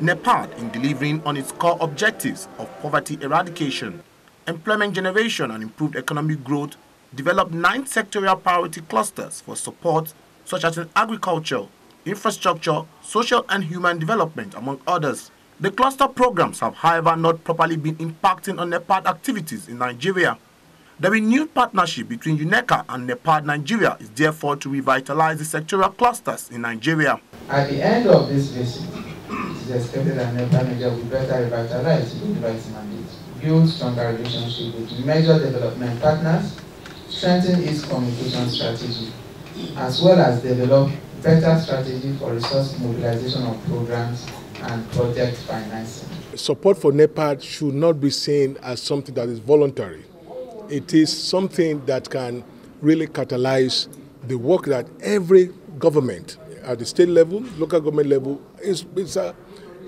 NEPAD in delivering on its core objectives of poverty eradication, employment generation and improved economic growth developed nine sectorial priority clusters for support such as in agriculture, infrastructure, social and human development, among others. The cluster programs have, however, not properly been impacting on NEPAD activities in Nigeria. The renewed partnership between UNECA and NEPAD Nigeria is therefore to revitalize the sectorial clusters in Nigeria. At the end of this visit, it is expected that NEPAD Nigeria will better revitalize the its mandate, build stronger relationships with major development partners, strengthen its communication strategy, as well as develop better strategy for resource mobilization of programs and project financing. Support for NEPAD should not be seen as something that is voluntary. It is something that can really catalyze the work that every government at the state level, local government level is, is, uh,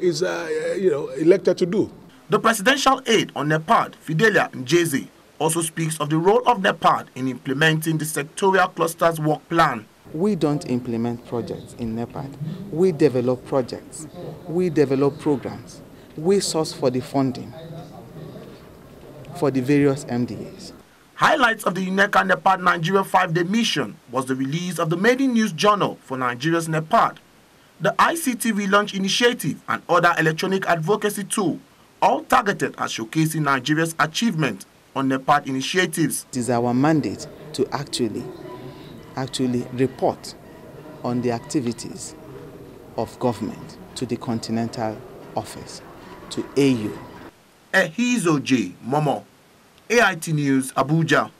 is uh, you know, elected to do. The presidential aide on NEPAD, Fidelia Njeze, also speaks of the role of NEPAD in implementing the sectorial clusters work plan. We don't implement projects in NEPAD. We develop projects. We develop programs. We source for the funding for the various MDAs. Highlights of the UNECA NEPAD Nigeria five-day mission was the release of the Maiden News Journal for Nigeria's NEPAD, the ICTV Launch Initiative and other electronic advocacy tool, all targeted at showcasing Nigeria's achievement on NEPAD initiatives. It is our mandate to actually, actually report on the activities of government to the Continental Office, to AU. Ehizo J. Momo, AIT News, Abuja.